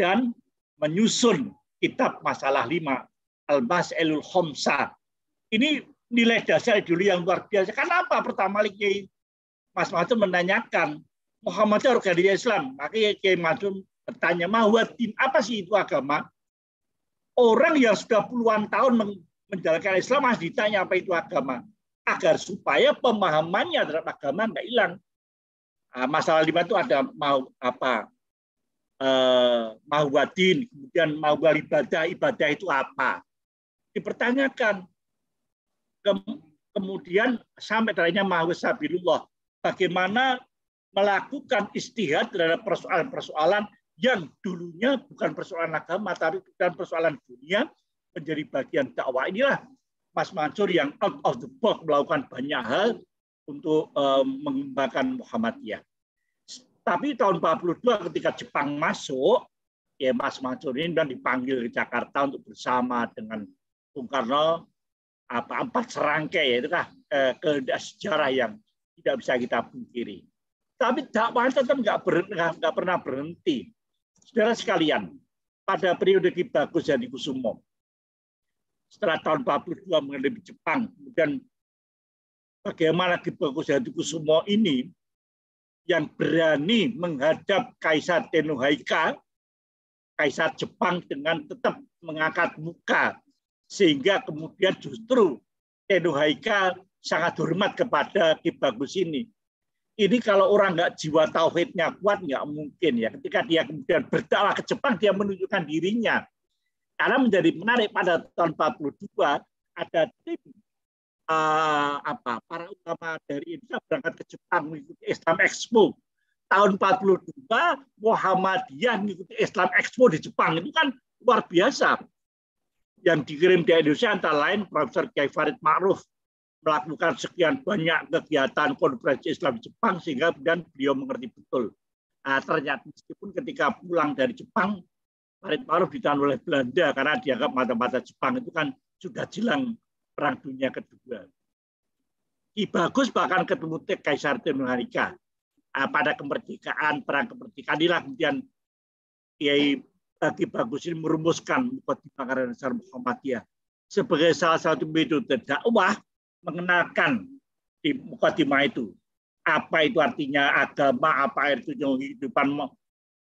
[SPEAKER 2] Dan menyusun kitab masalah lima, Al-Mas'ilul Khomsa. Ini nilai dasar dulu yang luar biasa. Kenapa pertama Kiai Mas Mansur menanyakan Muhammadiyah organisasi Islam? Maka Kiai Mansur bertanya, mahwadin, apa sih itu agama? Orang yang sudah puluhan tahun menjalankan Islam masih ditanya apa itu agama. Agar supaya pemahamannya terhadap agama nggak hilang. Nah, masalah lima itu ada mau apa eh, mahwadin, kemudian mau ibadah, ibadah itu apa? Dipertanyakan. Kemudian sampai terakhirnya mahwasabilullah. Bagaimana melakukan istihad terhadap persoalan-persoalan yang dulunya bukan persoalan agama tapi bukan persoalan dunia menjadi bagian dakwah inilah Mas Mansur yang out of the box melakukan banyak hal untuk um, mengembangkan Muhammadiyah. Tapi tahun 42 ketika Jepang masuk, ya Mas Mansur ini dan dipanggil ke Jakarta untuk bersama dengan Bung Karno apa empat serangkai ya itu eh, sejarah yang tidak bisa kita pungkiri. Tapi dakwah tetap nggak, ber, pernah berhenti. Saudara sekalian, pada periode Ki Bagus Hadi Kusumo, setelah tahun 42 menghadapi Jepang, kemudian bagaimana Ki Bagus Hadi Kusumo ini yang berani menghadap Kaisar Tenohaika, Kaisar Jepang dengan tetap mengangkat muka, sehingga kemudian justru Tenohaika sangat hormat kepada Ki Bagus ini ini kalau orang nggak jiwa tauhidnya kuat nggak mungkin ya. Ketika dia kemudian berdakwah ke Jepang dia menunjukkan dirinya. Karena menjadi menarik pada tahun 42 ada tim uh, apa para ulama dari Indonesia berangkat ke Jepang mengikuti Islam Expo. Tahun 42 Muhammadiyah mengikuti Islam Expo di Jepang itu kan luar biasa. Yang dikirim di Indonesia antara lain Profesor Kiai Farid Ma'ruf melakukan sekian banyak kegiatan konferensi Islam di Jepang sehingga kemudian beliau mengerti betul. Nah, ternyata meskipun ketika pulang dari Jepang, Farid Ma'ruf ditahan oleh Belanda karena dianggap mata-mata Jepang itu kan sudah jelang Perang Dunia Kedua. Ki Bagus bahkan ketemu Kaisar Tenoharika nah, pada kemerdekaan, perang kemerdekaan inilah kemudian Kiai Ki Bagus ini merumuskan Mukaddimah Karya Muhammadiyah sebagai salah satu metode dakwah mengenalkan di mukadimah itu apa itu artinya agama apa itu kehidupan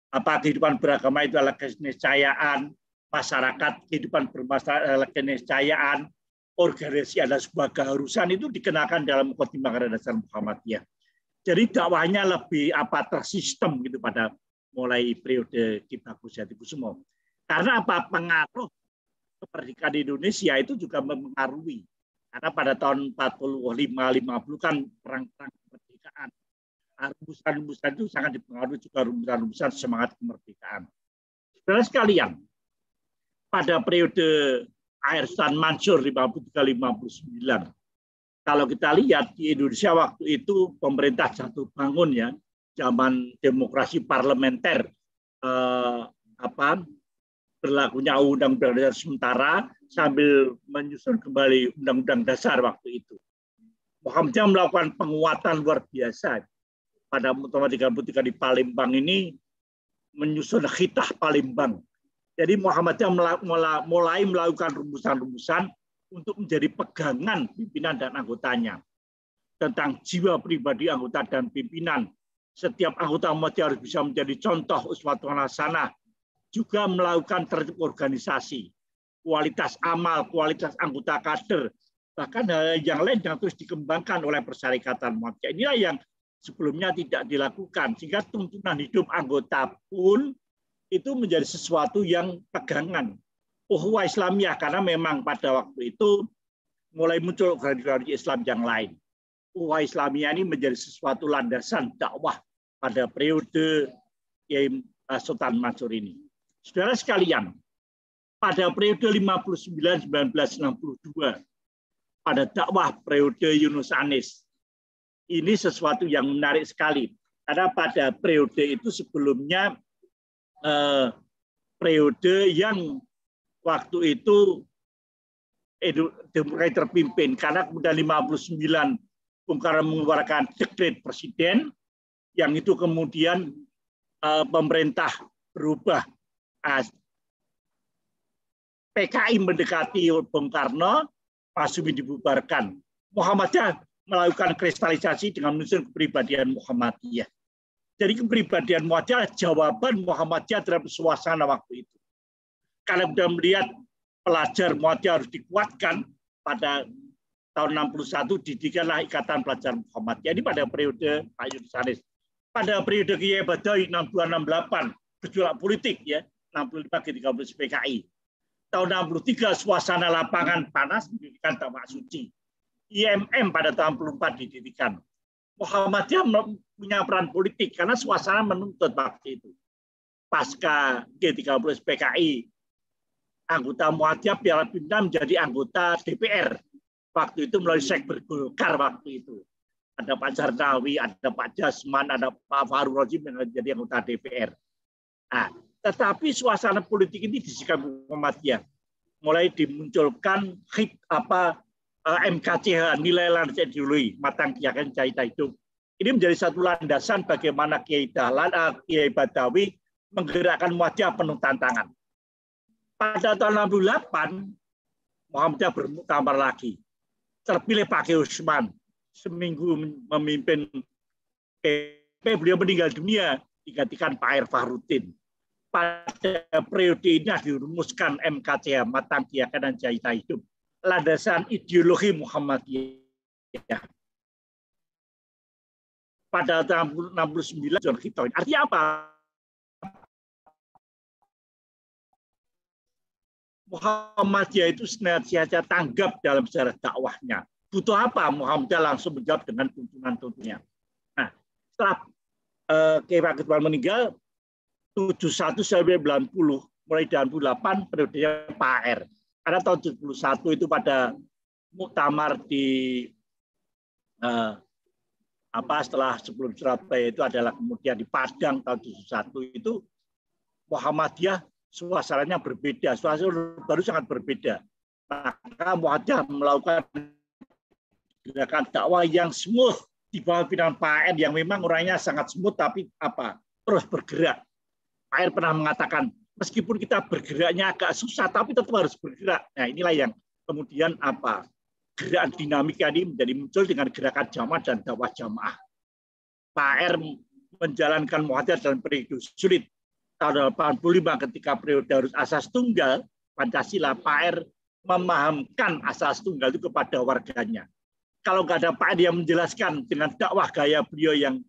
[SPEAKER 2] apa kehidupan beragama itu adalah keniscayaan masyarakat kehidupan bermasyarakat keniscayaan organisasi adalah sebuah keharusan itu dikenakan dalam mukadimah dasar Muhammadiyah. Jadi dakwahnya lebih apa tersistem gitu pada mulai periode Ki Bagus Kusumo. Karena apa pengaruh kemerdekaan Indonesia itu juga mempengaruhi karena pada tahun 45-50 kan perang-perang kemerdekaan. Rumusan-rumusan itu sangat dipengaruhi juga rumusan-rumusan semangat kemerdekaan. Saudara sekalian, pada periode akhir Sultan Mansur 53-59, kalau kita lihat di Indonesia waktu itu pemerintah jatuh bangun ya, zaman demokrasi parlementer eh, apa berlakunya undang-undang sementara sambil menyusun kembali undang-undang dasar waktu itu. Muhammadiyah melakukan penguatan luar biasa pada Muktamar 33 di Palembang ini menyusun khitah Palembang. Jadi Muhammadiyah mulai melakukan rumusan-rumusan untuk menjadi pegangan pimpinan dan anggotanya tentang jiwa pribadi anggota dan pimpinan. Setiap anggota Muhammadiyah harus bisa menjadi contoh uswatun hasanah juga melakukan tertib kualitas amal, kualitas anggota kader, bahkan hal yang lain yang terus dikembangkan oleh persyarikatan Muhammadiyah. Inilah yang sebelumnya tidak dilakukan, sehingga tuntunan hidup anggota pun itu menjadi sesuatu yang pegangan. Uhwa Islamiyah, karena memang pada waktu itu mulai muncul organisasi Islam yang lain. Uhwa Islamiyah ini menjadi sesuatu landasan dakwah pada periode Sultan Mansur ini. Saudara sekalian, pada periode 59-1962, pada dakwah periode Yunus Anis, ini sesuatu yang menarik sekali. Karena pada periode itu sebelumnya eh, periode yang waktu itu demokrasi terpimpin karena kemudian 59 Bung Karno mengeluarkan dekret presiden yang itu kemudian eh, pemerintah berubah PKI mendekati Bung Karno, Masumi dibubarkan. Muhammadiyah melakukan kristalisasi dengan menyusun kepribadian Muhammadiyah. Jadi kepribadian Muhammadiyah jawaban Muhammadiyah terhadap suasana waktu itu. Karena sudah melihat pelajar Muhammadiyah harus dikuatkan pada tahun 61 didikanlah Ikatan Pelajar Muhammadiyah. Ini pada periode Pak Yunus Pada periode Kiai Badai 6268 gejolak politik ya 65 ke 30 PKI. Tahun 63 suasana lapangan panas didirikan Tamak Suci. IMM pada tahun 64 didirikan. Muhammadiyah punya peran politik karena suasana menuntut waktu itu. Pasca G30 PKI, anggota Muhammadiyah Piala Pimpinan menjadi anggota DPR. Waktu itu melalui sekber Golkar waktu itu. Ada Pak Jarnawi, ada Pak Jasman, ada Pak Fahrul Rojim yang menjadi anggota DPR. Nah, tetapi suasana politik ini disikapi Muhammadiyah. Mulai dimunculkan hit apa uh, eh, MKCH nilai landasan ideologi matang kiakan caita hidup ini menjadi satu landasan bagaimana Kiai Dahlan, uh, Kiai Badawi menggerakkan wajah penuh tantangan. Pada tahun 68, Muhammadiyah bermuktamar lagi. Terpilih Pak Usman. Seminggu memimpin PP, beliau meninggal dunia, digantikan Pak R. Fahruddin. Pada periode ini dirumuskan MKCH, Matang Kiakan dan Jaita Hidup landasan ideologi Muhammadiyah. Pada tahun 69 John Hitoin. Artinya apa? Muhammadiyah itu senantiasa tanggap dalam sejarah dakwahnya. Butuh apa? Muhammadiyah langsung menjawab dengan tuntunan-tuntunnya. Nah, setelah uh, Kiai meninggal, 71 sampai 90, mulai 98 periodenya Pak R. Karena tahun 71 itu pada muktamar di eh, apa setelah sebelum Surabaya itu adalah kemudian di Padang tahun 71 itu Muhammadiyah suasananya berbeda, suasana baru sangat berbeda. Maka Muhammadiyah melakukan gerakan dakwah yang smooth di bawah pimpinan Pak yang memang orangnya sangat smooth tapi apa terus bergerak. Pak pernah mengatakan meskipun kita bergeraknya agak susah, tapi tetap harus bergerak. Nah inilah yang kemudian apa gerakan dinamika ini menjadi muncul dengan gerakan jamaah dan dakwah jamaah. Pak R menjalankan muhajar dalam periode sulit tahun 85 ketika periode harus asas tunggal Pancasila Pak R memahamkan asas tunggal itu kepada warganya. Kalau nggak ada Pak R yang menjelaskan dengan dakwah gaya beliau yang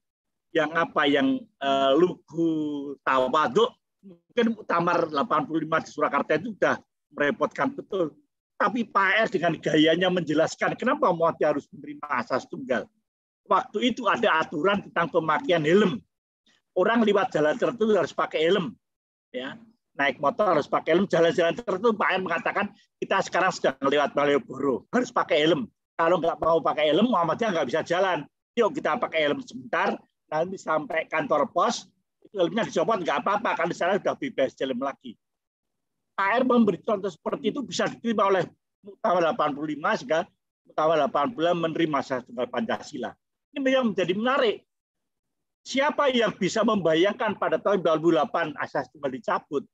[SPEAKER 2] yang apa yang uh, lugu tawaduk mungkin Tamar 85 di Surakarta itu sudah merepotkan betul. Tapi Pak R dengan gayanya menjelaskan kenapa Muhammad harus menerima asas tunggal. Waktu itu ada aturan tentang pemakaian helm. Orang lewat jalan tertentu harus pakai helm. Ya, naik motor harus pakai helm. Jalan-jalan tertentu Pak R mengatakan kita sekarang sedang lewat Malioboro harus pakai helm. Kalau nggak mau pakai helm, Muhammadiyah nggak bisa jalan. Yuk kita pakai helm sebentar, nanti sampai kantor pos, ilmunya dicopot nggak apa-apa kan di sana sudah bebas jalan lagi. AR memberi contoh seperti itu bisa diterima oleh Mutawa 85 sehingga Mutawa 80 menerima asas tunggal Pancasila. Ini memang menjadi menarik. Siapa yang bisa membayangkan pada tahun 2008 asas tunggal dicabut?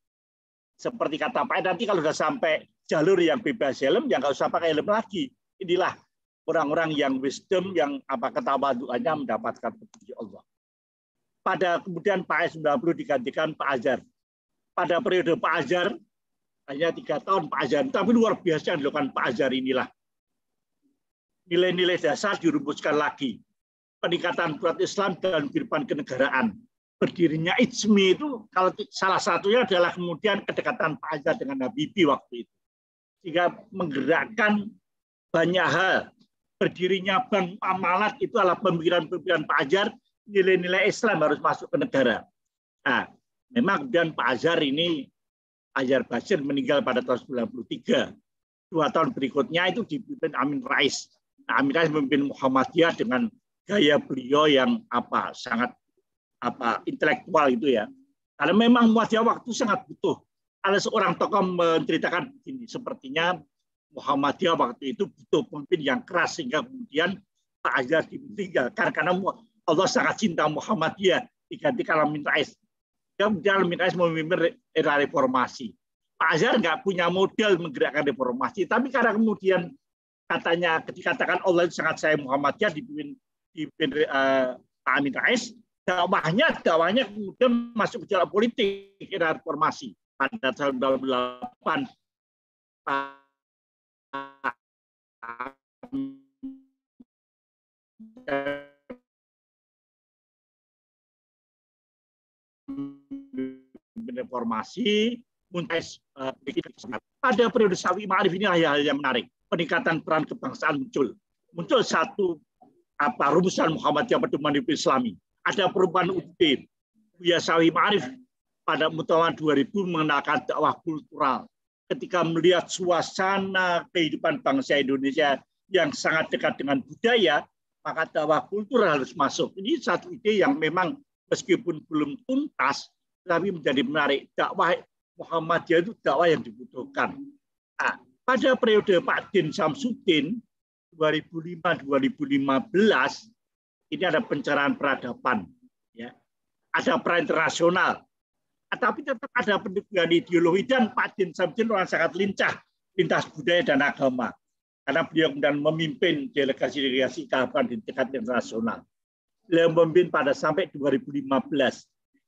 [SPEAKER 2] Seperti kata Pak nanti kalau sudah sampai jalur yang bebas helm, ya nggak usah pakai helm lagi. Inilah orang-orang yang wisdom, yang apa ketawa doanya mendapatkan petunjuk Allah pada kemudian Pak S90 digantikan Pak Azhar. Pada periode Pak Azhar, hanya tiga tahun Pak Azhar, tapi luar biasa yang dilakukan Pak Azhar inilah. Nilai-nilai dasar dirumuskan lagi. Peningkatan berat Islam dan kehidupan kenegaraan. Berdirinya IJMI itu kalau salah satunya adalah kemudian kedekatan Pak Azhar dengan Habibie waktu itu. Sehingga menggerakkan banyak hal. Berdirinya Bank Amalat itu adalah pemikiran-pemikiran Pak Azhar nilai-nilai Islam harus masuk ke negara. Nah, memang kemudian Pak Azhar ini Azhar Basir meninggal pada tahun 93. Dua tahun berikutnya itu dipimpin Amin Rais. Nah, Amin Rais memimpin Muhammadiyah dengan gaya beliau yang apa sangat apa intelektual itu ya. Karena memang Muhammadiyah waktu sangat butuh. Ada seorang tokoh menceritakan begini, sepertinya Muhammadiyah waktu itu butuh pemimpin yang keras sehingga kemudian Pak Azhar ditinggalkan karena Allah sangat cinta Muhammadiyah digantikan Amin Rais. Kemudian Amin Rais memimpin era reformasi. Pak Azhar nggak punya model menggerakkan reformasi, tapi karena kemudian katanya dikatakan Allah itu sangat sayang Muhammadiyah dipimpin, dipimpin uh, Pak Amin Rais, dakwahnya dakwahnya kemudian masuk ke jalan politik era reformasi pada tahun 2008 Reformasi eh, pada periode Sawi Ma'arif ini hal-hal yang menarik. Peningkatan peran kebangsaan muncul. Muncul satu apa rumusan Muhammadiyah Pedoman Islami. Ada perubahan UUD. Buya Sawi Ma'arif pada Mutawan 2000 mengenalkan dakwah kultural. Ketika melihat suasana kehidupan bangsa Indonesia yang sangat dekat dengan budaya, maka dakwah kultural harus masuk. Ini satu ide yang memang meskipun belum tuntas, tapi menjadi menarik. Dakwah Muhammadiyah itu dakwah yang dibutuhkan. Nah, pada periode Pak Din Samsudin, 2005-2015 ini ada pencerahan peradaban, ya, ada pra internasional, tapi tetap ada pendidikan ideologi dan Pak Din Samsin orang sangat lincah lintas budaya dan agama karena beliau kemudian memimpin delegasi-delegasi keagamaan di tingkat internasional. Beliau memimpin pada sampai 2015.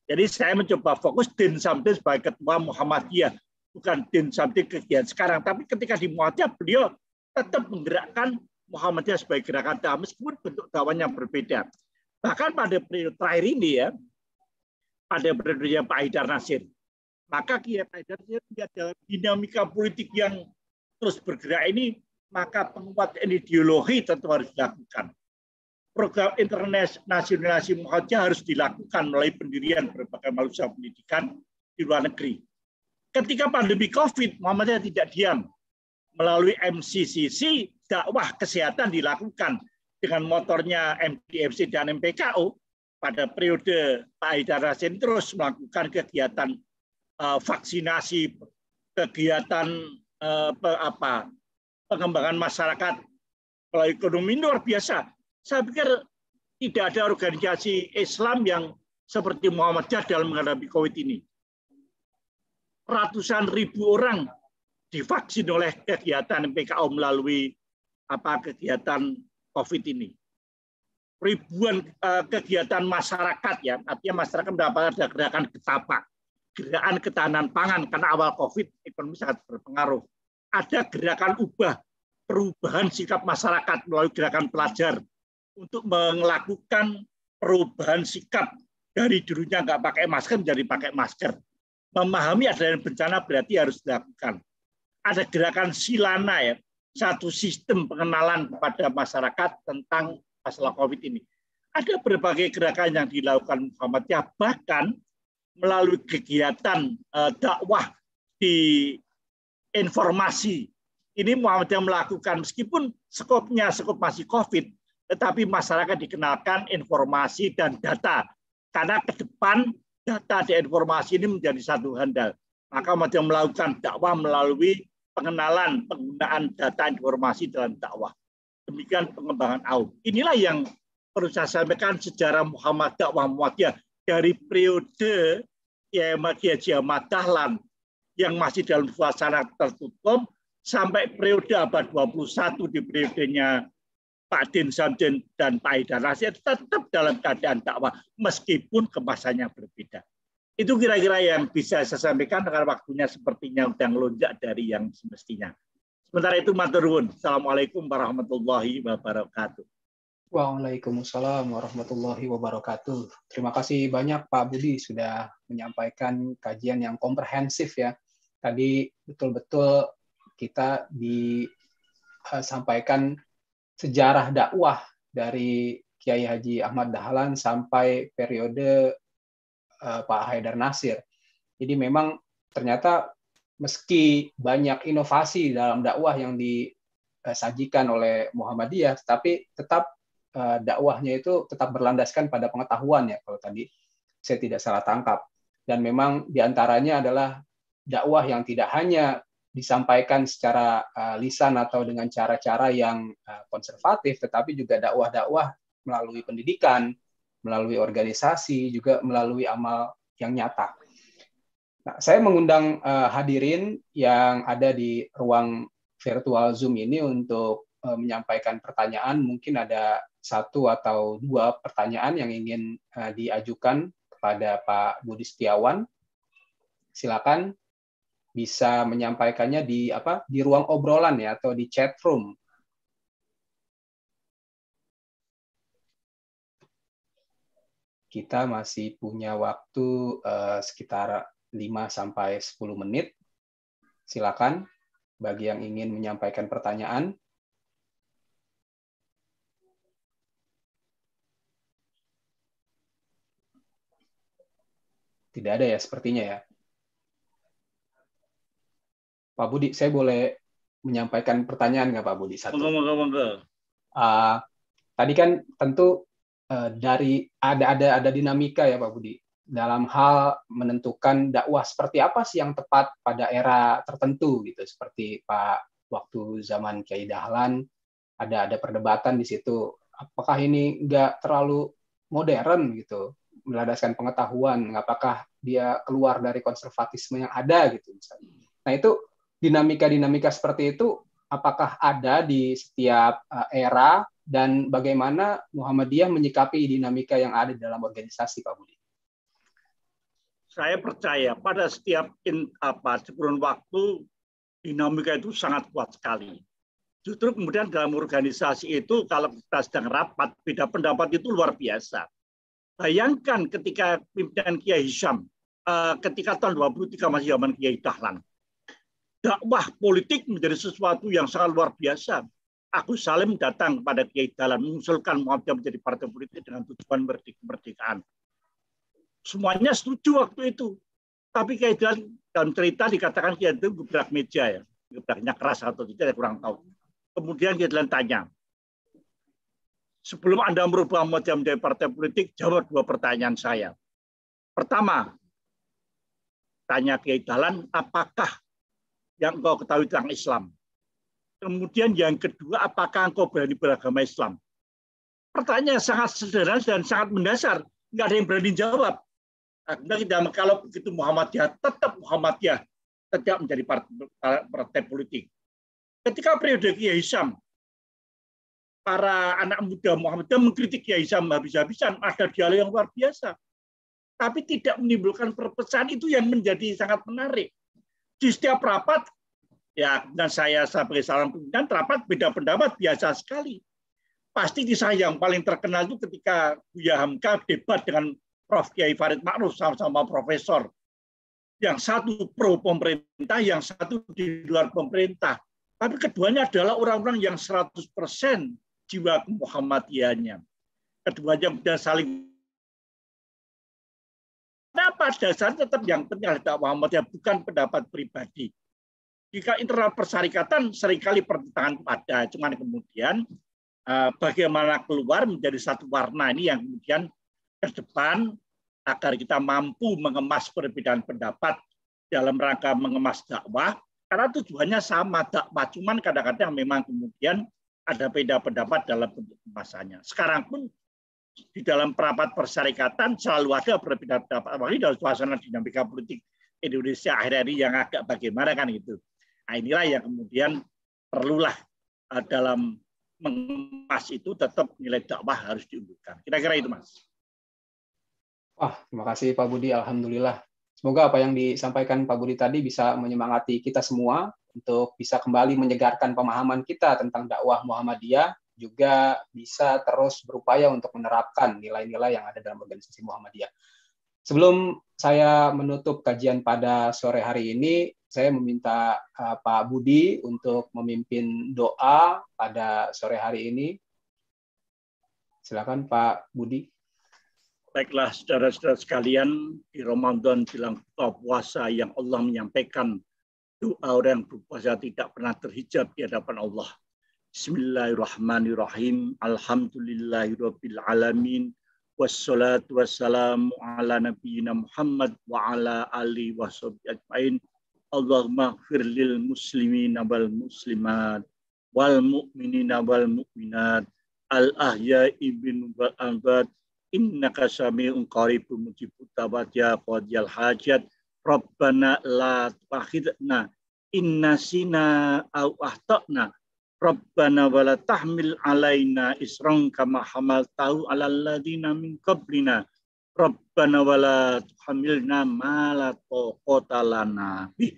[SPEAKER 2] Jadi saya mencoba fokus Din Samsin sebagai ketua Muhammadiyah, bukan Din Samsin kegiatan sekarang. Tapi ketika di Muhammadiyah, beliau tetap menggerakkan Muhammadiyah sebagai gerakan dakwah meskipun bentuk dakwahnya berbeda. Bahkan pada periode terakhir ini ya, pada periode Pak Haidar Nasir, maka Kiai Pak Haidar Nasir dalam dinamika politik yang terus bergerak ini, maka penguatan ideologi tentu harus dilakukan. Program internasionalisasi Muhammadiyah harus dilakukan melalui pendirian berbagai malusia pendidikan di luar negeri. Ketika pandemi COVID, Muhammadiyah tidak diam. Melalui MCCC, dakwah kesehatan dilakukan dengan motornya MDFC dan MPKO pada periode Pak Haidar Rasin terus melakukan kegiatan uh, vaksinasi, kegiatan uh, apa pengembangan masyarakat melalui ekonomi luar biasa. Saya pikir tidak ada organisasi Islam yang seperti Muhammadiyah dalam menghadapi COVID ini. Ratusan ribu orang divaksin oleh kegiatan MPKO melalui apa kegiatan COVID ini. Ribuan uh, kegiatan masyarakat ya, artinya masyarakat mendapat ada gerakan ketapak, gerakan ketahanan pangan karena awal COVID ekonomi sangat berpengaruh. Ada gerakan ubah perubahan sikap masyarakat melalui gerakan pelajar untuk melakukan perubahan sikap dari dulunya nggak pakai masker menjadi pakai masker. Memahami adanya bencana berarti harus dilakukan. Ada gerakan silana ya, satu sistem pengenalan kepada masyarakat tentang masalah COVID ini. Ada berbagai gerakan yang dilakukan Muhammadiyah, bahkan melalui kegiatan uh, dakwah di informasi. Ini Muhammadiyah melakukan, meskipun skopnya skop masih COVID, tetapi masyarakat dikenalkan informasi dan data. Karena ke depan data dan informasi ini menjadi satu handal. Maka Muhammadiyah melakukan dakwah melalui pengenalan penggunaan data informasi dalam dakwah. Demikian pengembangan AUM. Inilah yang perlu saya sampaikan sejarah Muhammad dakwah Muhammadiyah dari periode Kiai Haji Ahmad Dahlan yang masih dalam suasana tertutup sampai periode abad 21 di periodenya Pak Din Samjen dan Pak Haidar Nasir tetap dalam keadaan dakwah meskipun kemasannya berbeda. Itu kira-kira yang bisa saya sampaikan karena waktunya sepertinya sudah melonjak dari yang semestinya. Sementara itu maturun. Assalamualaikum warahmatullahi wabarakatuh.
[SPEAKER 1] Waalaikumsalam warahmatullahi wabarakatuh. Terima kasih banyak Pak Budi sudah menyampaikan kajian yang komprehensif ya. Tadi betul-betul kita disampaikan sejarah dakwah dari Kiai Haji Ahmad Dahlan sampai periode uh, Pak Haidar Nasir. Jadi memang ternyata meski banyak inovasi dalam dakwah yang disajikan oleh Muhammadiyah, tapi tetap uh, dakwahnya itu tetap berlandaskan pada pengetahuan ya kalau tadi saya tidak salah tangkap. Dan memang di antaranya adalah dakwah yang tidak hanya disampaikan secara uh, lisan atau dengan cara-cara yang konservatif, tetapi juga dakwah-dakwah melalui pendidikan, melalui organisasi, juga melalui amal yang nyata. Nah, saya mengundang uh, hadirin yang ada di ruang virtual Zoom ini untuk uh, menyampaikan pertanyaan. Mungkin ada satu atau dua pertanyaan yang ingin uh, diajukan kepada Pak Budi Setiawan. Silakan bisa menyampaikannya di apa di ruang obrolan ya atau di chat room kita masih punya waktu uh, sekitar 5 sampai 10 menit. Silakan bagi yang ingin menyampaikan pertanyaan. Tidak ada ya sepertinya ya. Pak Budi, saya boleh menyampaikan pertanyaan nggak Pak Budi? Satu. Monggo, monggo, monggo. Uh, tadi kan tentu Eh, dari ada ada ada dinamika ya Pak Budi dalam hal menentukan dakwah seperti apa sih yang tepat pada era tertentu gitu seperti Pak waktu zaman Kiai Dahlan ada ada perdebatan di situ. Apakah ini nggak terlalu modern gitu, meladaskan pengetahuan? Apakah dia keluar dari konservatisme yang ada gitu misalnya? Nah itu dinamika-dinamika seperti itu apakah ada di setiap eh, era dan bagaimana Muhammadiyah menyikapi dinamika yang ada dalam organisasi Pak Budi?
[SPEAKER 2] Saya percaya pada setiap in, apa kurun waktu dinamika itu sangat kuat sekali. Justru kemudian dalam organisasi itu kalau kita sedang rapat beda pendapat itu luar biasa. Bayangkan ketika pimpinan Kiai Hisham eh, ketika tahun 23 masih zaman Kiai Dahlan. Dakwah politik menjadi sesuatu yang sangat luar biasa Agus Salim datang kepada Kiai Dahlan mengusulkan Muhammadiyah menjadi partai politik dengan tujuan kemerdekaan. Semuanya setuju waktu itu. Tapi Kiai dalam cerita dikatakan Kiai itu gebrak meja ya. Gebraknya keras atau tidak, kurang tahu. Kemudian Dahlan tanya, sebelum Anda merubah Muhammadiyah menjadi partai politik, jawab dua pertanyaan saya. Pertama, tanya Kiai Dahlan, apakah yang engkau ketahui tentang Islam? Kemudian yang kedua, apakah engkau berani beragama Islam? Pertanyaan sangat sederhana dan sangat mendasar. Nggak ada yang berani jawab. Nah, kalau begitu Muhammadiyah, tetap Muhammadiyah tetap menjadi partai, politik. Ketika periode Kiai Hisam, para anak muda Muhammadiyah mengkritik Kiai Hisam habis-habisan, ada dialog yang luar biasa. Tapi tidak menimbulkan perpecahan itu yang menjadi sangat menarik. Di setiap rapat ya dan saya sebagai salam pimpinan rapat beda pendapat biasa sekali. Pasti di saya yang paling terkenal itu ketika Buya Hamka debat dengan Prof. Kiai Farid Ma'ruf sama-sama profesor. Yang satu pro pemerintah, yang satu di luar pemerintah. Tapi keduanya adalah orang-orang yang 100% jiwa Muhammadiyahnya. Keduanya sudah saling Kenapa dasar tetap yang penting adalah Muhammadiyah bukan pendapat pribadi jika internal persyarikatan sering kali pertentangan pada, cuman kemudian eh, bagaimana keluar menjadi satu warna ini yang kemudian ke depan agar kita mampu mengemas perbedaan pendapat dalam rangka mengemas dakwah karena tujuannya sama dakwah cuman kadang-kadang memang kemudian ada beda pendapat dalam bentuk kemasannya. Sekarang pun di dalam perapat persyarikatan selalu ada perbedaan pendapat apalagi dalam suasana dinamika politik Indonesia akhir-akhir yang agak bagaimana kan itu. Nah, inilah yang kemudian perlulah uh, dalam mengemas itu tetap nilai dakwah harus diunggulkan. Kira-kira itu, Mas.
[SPEAKER 1] Wah, terima kasih Pak Budi. Alhamdulillah. Semoga apa yang disampaikan Pak Budi tadi bisa menyemangati kita semua untuk bisa kembali menyegarkan pemahaman kita tentang dakwah Muhammadiyah, juga bisa terus berupaya untuk menerapkan nilai-nilai yang ada dalam organisasi Muhammadiyah. Sebelum saya menutup kajian pada sore hari ini, saya meminta uh, Pak Budi untuk memimpin doa pada sore hari ini. Silakan Pak Budi.
[SPEAKER 2] Baiklah saudara-saudara sekalian, di Ramadan jelang buka puasa yang Allah menyampaikan doa orang berpuasa tidak pernah terhijab di hadapan Allah. Bismillahirrahmanirrahim. Alhamdulillahirabbil alamin. Wassalatu wassalamu ala nabiyyina Muhammad wa ala alihi washabihi ajmain. Allahumma gfir lil muslimina wal muslimat wal mu'minina wal mu'minat al ahya'i bin wal amwat innaka sami'un qaribun mujibut da'wat ya qadiyal hajat. Rabbana la tu'akhidna inna sina au ahtana rabbana wala tahmil alaina isran kama hamaltahu alal ladina min qablina. Rabbana wala tuhamilna ma la taqata lana bih.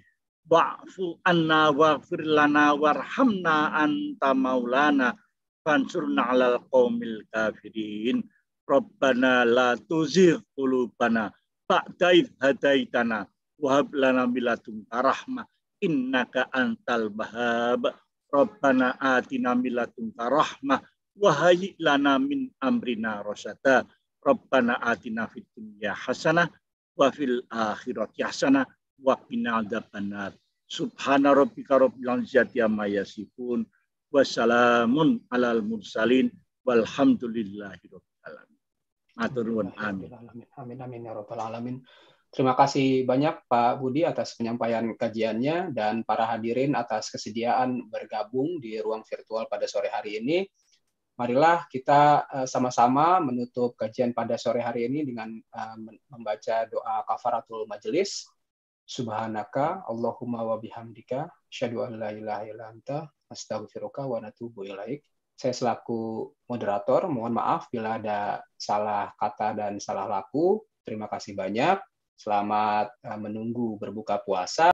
[SPEAKER 2] Wa'fu anna waghfir lana warhamna anta maulana. Fansurna 'alal qaumil kafirin Rabbana la tuzigh qulubana ba'da idh hadaitana wa hab lana min ladunka rahmah innaka antal wahhab Rabbana atina min ladunka rahmah wa hayyi lana min amrina rasyada Rabbana atina fid dunya hasanah wa fil akhirati hasanah wa qina adzabannar. Subhana rabbika rabbil izzati amma yasifun wa salamun alal mursalin walhamdulillahi. Matur nuwun amin.
[SPEAKER 1] Amin amin ya rabbal alamin. Terima kasih banyak Pak Budi atas penyampaian kajiannya dan para hadirin atas kesediaan bergabung di ruang virtual pada sore hari ini. Marilah kita eh, sama-sama menutup kajian pada sore hari ini dengan eh, membaca doa kafaratul majelis. Subhanaka Allahumma wa bihamdika asyhadu an la ilaha illa anta astaghfiruka wa natubu ilaik. Saya selaku moderator mohon maaf bila ada salah kata dan salah laku. Terima kasih banyak. Selamat eh, menunggu berbuka puasa.